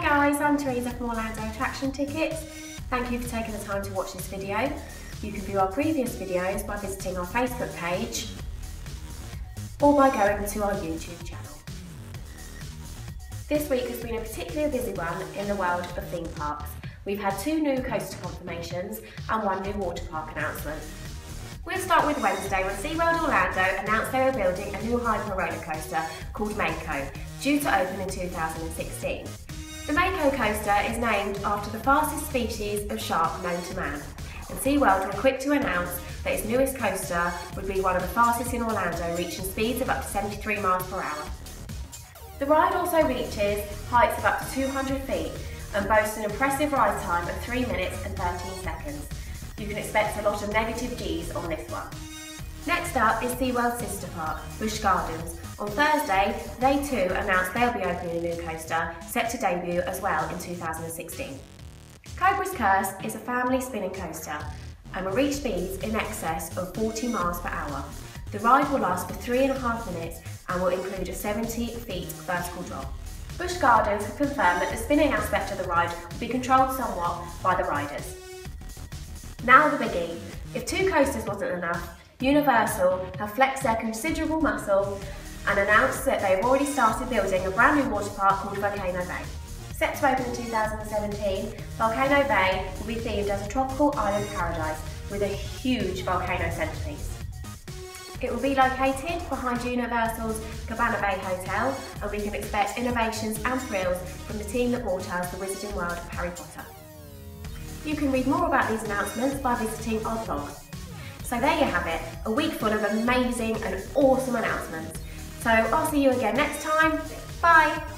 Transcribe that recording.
Hi guys, I'm Teresa from Orlando Attraction Tickets. Thank you for taking the time to watch this video. You can view our previous videos by visiting our Facebook page or by going to our YouTube channel. This week has been a particularly busy one in the world of theme parks. We've had two new coaster confirmations and one new water park announcement. We'll start with Wednesday when SeaWorld Orlando announced they were building a new hyper roller coaster called Mako, due to open in 2016. The Mako coaster is named after the fastest species of shark known to man, and SeaWorld were quick to announce that its newest coaster would be one of the fastest in Orlando, reaching speeds of up to 73 miles per hour. The ride also reaches heights of up to 200 feet and boasts an impressive ride time of 3 minutes and 13 seconds. You can expect a lot of negative G's on this one. Next up is SeaWorld's sister park, Busch Gardens. On Thursday, they too announced they'll be opening a new coaster, set to debut as well in 2016. Cobra's Curse is a family spinning coaster and will reach speeds in excess of 40 miles per hour. The ride will last for three and a half minutes and will include a 70 feet vertical drop. Busch Gardens have confirmed that the spinning aspect of the ride will be controlled somewhat by the riders. Now the biggie. If two coasters wasn't enough, Universal have flexed their considerable muscle and announced that they've already started building a brand new water park called Volcano Bay. Set to open in 2017, Volcano Bay will be themed as a tropical island paradise with a huge volcano centrepiece. It will be located behind Universal's Cabana Bay Hotel and we can expect innovations and thrills from the team that brought us the Wizarding World of Harry Potter. You can read more about these announcements by visiting our blog. So there you have it, a week full of amazing and awesome announcements. So I'll see you again next time. Bye!